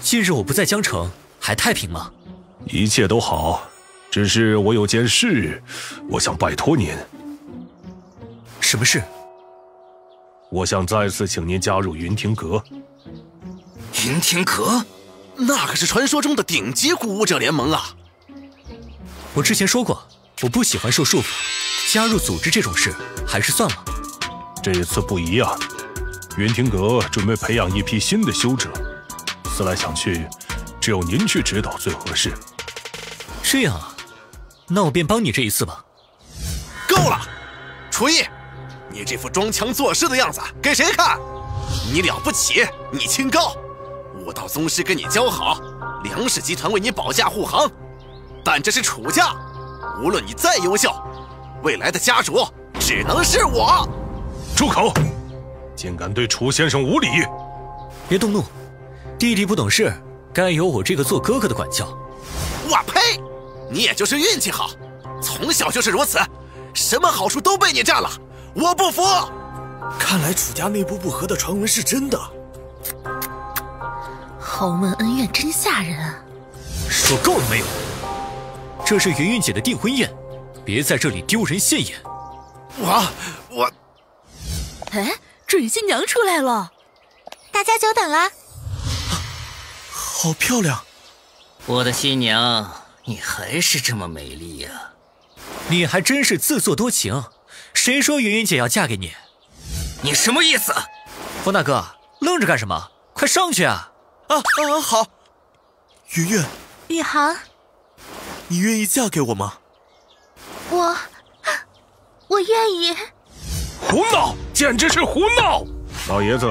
近日我不在江城，还太平吗？一切都好，只是我有件事，我想拜托您。什么事？我想再次请您加入云亭阁。云亭阁，那可是传说中的顶级古武者联盟啊！我之前说过，我不喜欢受束缚，加入组织这种事还是算了。这一次不一样，云亭阁准备培养一批新的修者，思来想去，只有您去指导最合适。这样啊，那我便帮你这一次吧。够了，楚逸，你这副装腔作势的样子给谁看？你了不起，你清高，武道宗师跟你交好，梁氏集团为你保驾护航，但这是楚家，无论你再优秀，未来的家主只能是我。住口！竟敢对楚先生无礼！别动怒，弟弟不懂事，该由我这个做哥哥的管教。我呸！你也就是运气好，从小就是如此，什么好处都被你占了，我不服！看来楚家内部不和的传闻是真的。豪门恩怨真吓人啊！说够了没有？这是云云姐的订婚宴，别在这里丢人现眼。我我，哎，准新娘出来了，大家久等了。好漂亮！我的新娘，你还是这么美丽呀！你还真是自作多情，谁说云云姐要嫁给你？你什么意思？风大哥，愣着干什么？快上去啊！啊啊，好。云云，宇航，你愿意嫁给我吗？我，我愿意。胡闹，简直是胡闹！老爷子，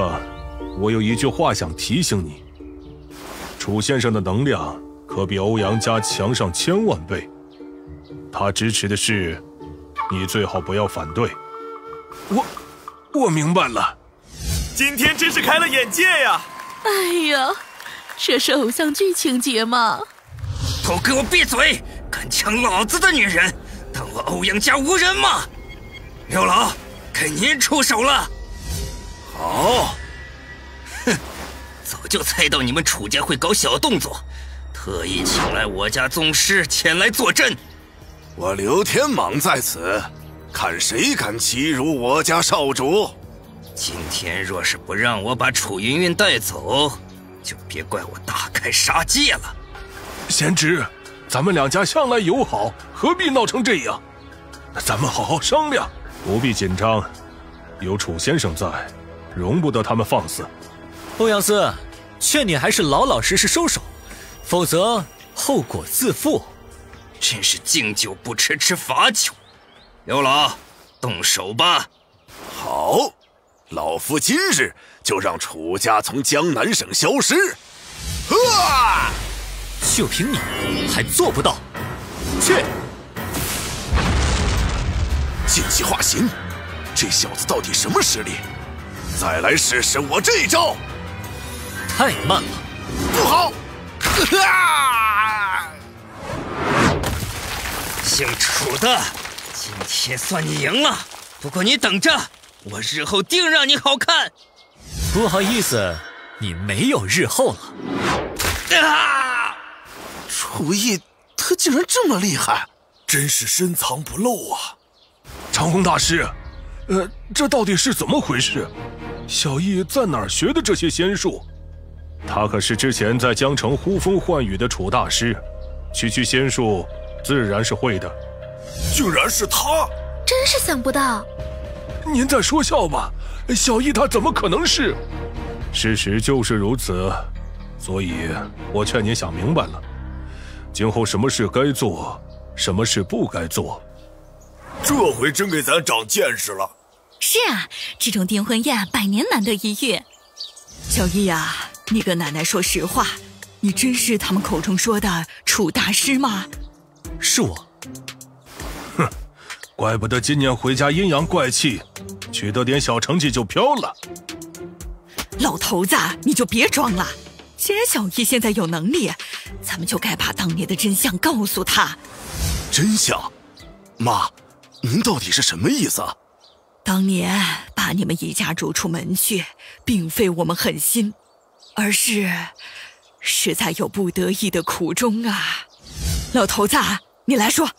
我有一句话想提醒你：楚先生的能量可比欧阳家强上千万倍。他支持的事，你最好不要反对。我，我明白了。今天真是开了眼界呀！哎呀，这是偶像剧情节吗？都给我闭嘴！敢抢老子的女人，当我欧阳家无人吗？六老，该您出手了。好。就猜到你们楚家会搞小动作，特意请来我家宗师前来坐镇。我刘天蟒在此，看谁敢欺辱我家少主！今天若是不让我把楚云云带走，就别怪我大开杀戒了。贤侄，咱们两家向来友好，何必闹成这样？咱们好好商量，不必紧张。有楚先生在，容不得他们放肆。欧阳思，劝你还是老老实实收手，否则后果自负。真是敬酒不吃吃罚酒。刘老，动手吧。好。老夫今日就让楚家从江南省消失！啊！就凭你还做不到？去！剑气化形，这小子到底什么实力？再来试试我这一招！太慢了，不好！啊！姓楚的，今天算你赢了。不过你等着。我日后定让你好看。不好意思，你没有日后了。啊！楚逸，他竟然这么厉害，真是深藏不露啊！长风大师，呃，这到底是怎么回事？小易在哪儿学的这些仙术？他可是之前在江城呼风唤雨的楚大师，区区仙术自然是会的。竟然是他！真是想不到。您在说笑吧？小易他怎么可能是？事实就是如此，所以我劝您想明白了，今后什么事该做，什么事不该做。这回真给咱长见识了。是啊，这种订婚宴百年难得一遇。小易呀，你跟奶奶说实话，你真是他们口中说的楚大师吗？是我。哼怪不得今年回家阴阳怪气，取得点小成绩就飘了。老头子，你就别装了。既然小易现在有能力，咱们就该把当年的真相告诉他。真相？妈，您到底是什么意思？当年把你们一家逐出门去，并非我们狠心，而是实在有不得已的苦衷啊。老头子，你来说。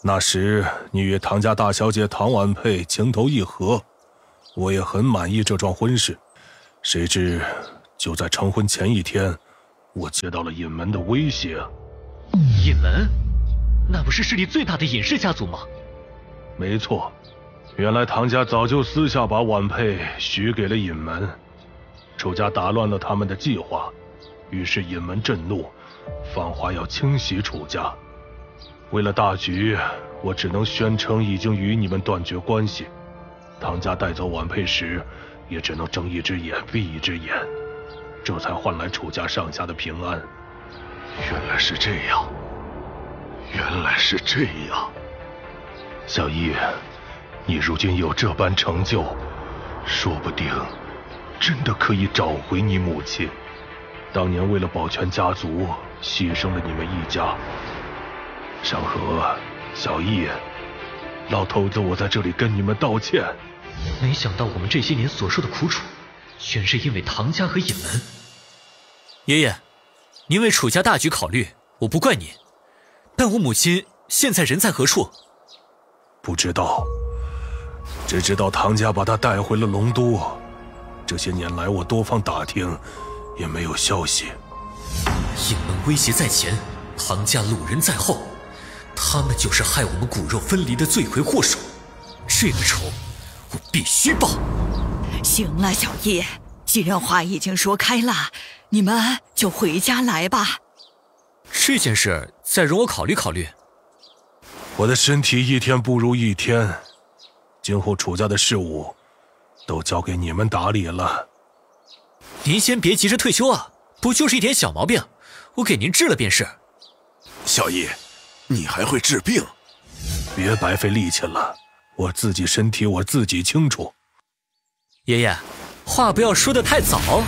那时你与唐家大小姐唐婉佩情投意合，我也很满意这桩婚事。谁知就在成婚前一天，我接到了隐门的威胁。隐门？那不是势力最大的隐氏家族吗？没错，原来唐家早就私下把婉佩许给了隐门，楚家打乱了他们的计划，于是隐门震怒，放话要清洗楚家。为了大局，我只能宣称已经与你们断绝关系。唐家带走婉佩时，也只能睁一只眼闭一只眼，这才换来楚家上下的平安。原来是这样，原来是这样。小易，你如今有这般成就，说不定真的可以找回你母亲。当年为了保全家族，牺牲了你们一家。山河，小易，老头子，我在这里跟你们道歉。没想到我们这些年所受的苦楚，全是因为唐家和隐门。爷爷，您为楚家大局考虑，我不怪您。但我母亲现在人在何处？不知道，只知道唐家把她带回了龙都。这些年来，我多方打听，也没有消息。隐门威胁在前，唐家路人在后。他们就是害我们骨肉分离的罪魁祸首，这个仇我必须报。行了，小叶，既然话已经说开了，你们就回家来吧。这件事再容我考虑考虑。我的身体一天不如一天，今后楚家的事务都交给你们打理了。您先别急着退休啊，不就是一点小毛病，我给您治了便是。小易。你还会治病？别白费力气了，我自己身体我自己清楚。爷爷，话不要说的太早。